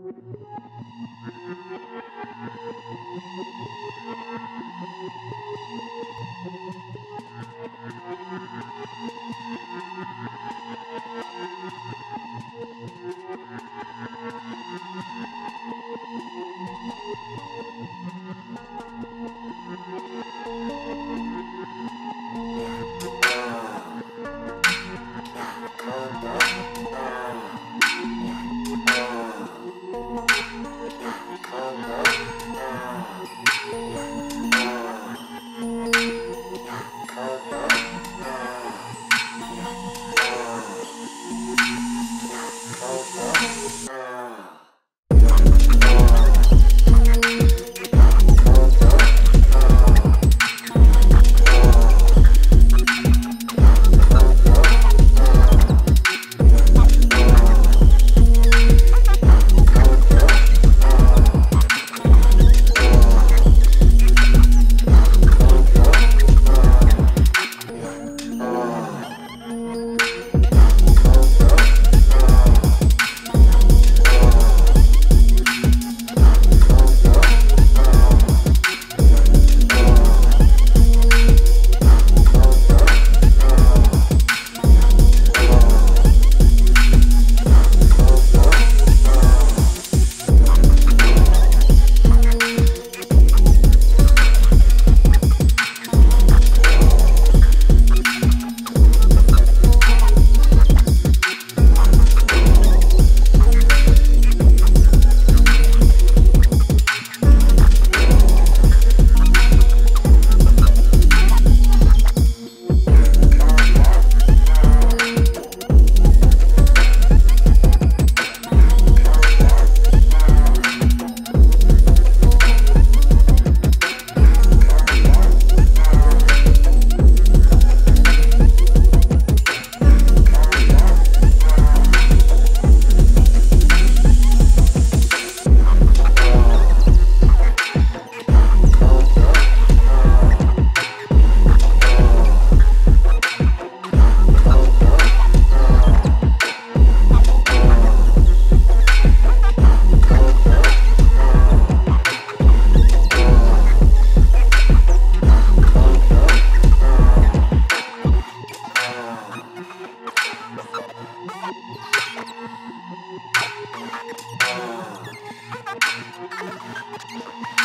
Oh, you